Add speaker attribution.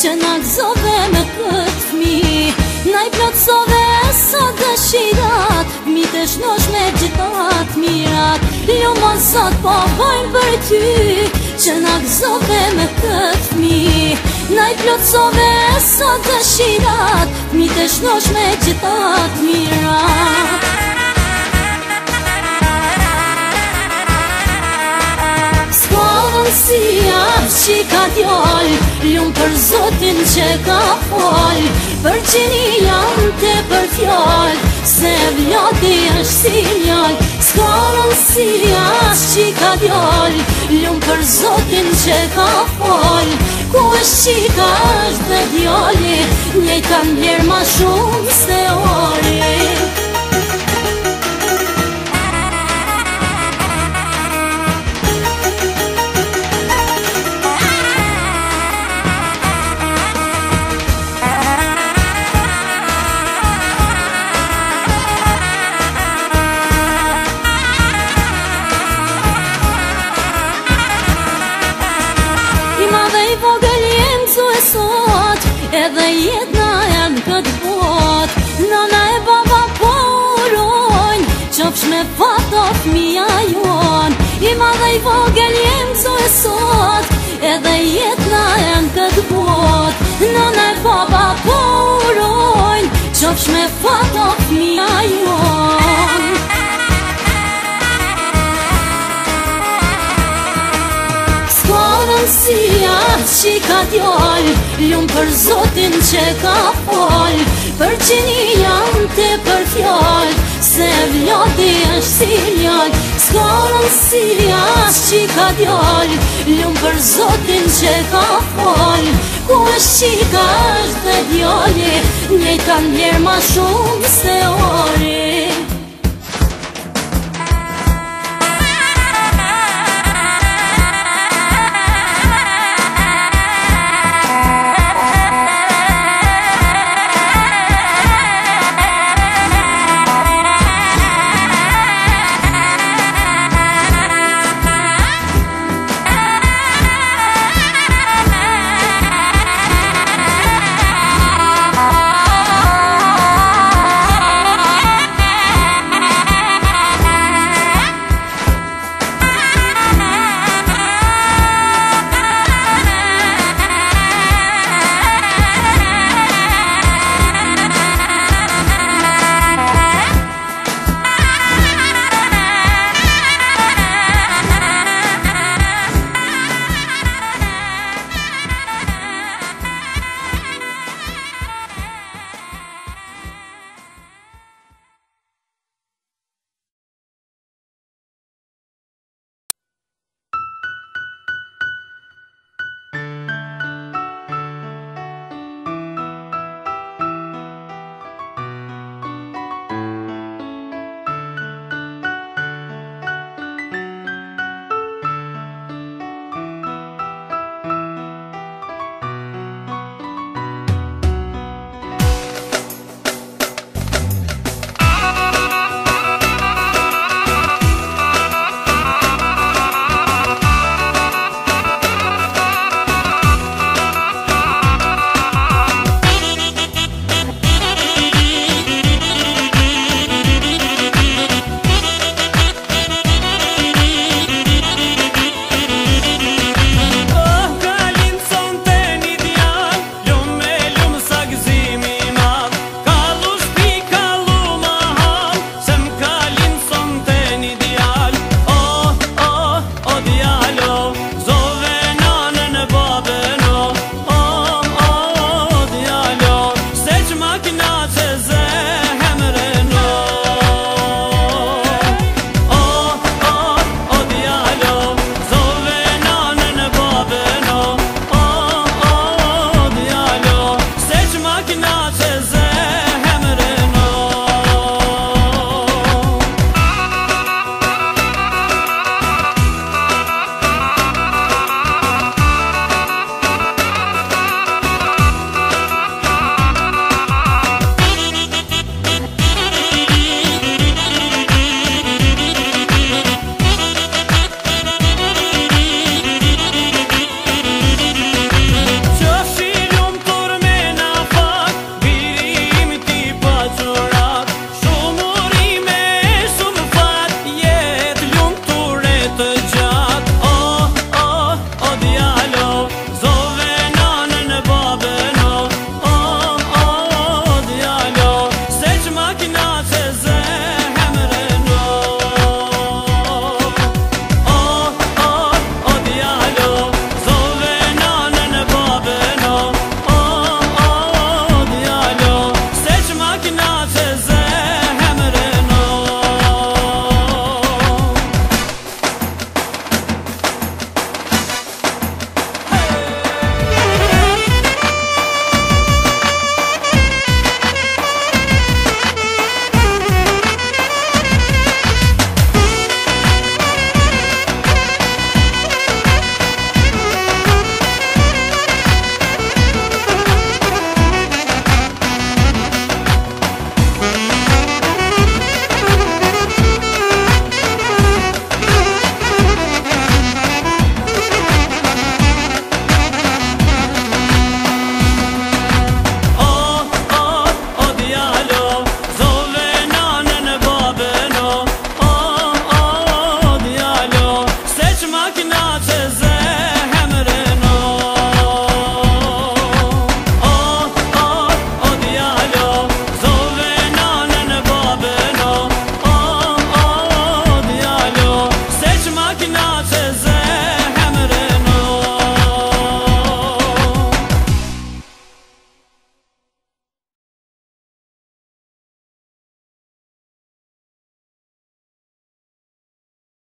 Speaker 1: që në gëzove me këtë fmi Na i plotësove e sa dëshirat Mi të shnosh me gjithat mirat Jo ma sot po vojnë për ty Që në gëzove me këtë fmi Na i plotësove e sa dëshirat Mi të shnosh me gjithat mirat që ka tjallë, Ljumë për zotin që ka fallë, Për që një janë të për tjallë, Se vjati është si njallë, Ska si vjati që ka tjallë, Ljumë për zotin që ka fallë, Ku është që ka është dhe tjallë, Njëj kanë bjerë ma shumë se orë, bët bot Nëna e baba po urojnë Qopsh me patot mija juon Ima madhe i vogel jem co sot Edhe jet na e në këtë bot Nëna e baba po urojnë Qopsh me patot mija juon qia që ka t'jol Ljumë për zotin që ka fol Për që një janë të për fjol Se vjoti është si ljol Skorën si jashtë që ka t'jol Ljumë për zotin që ka fol Ku është qika është dhe djoli Një kanë njerë ma shumë se oj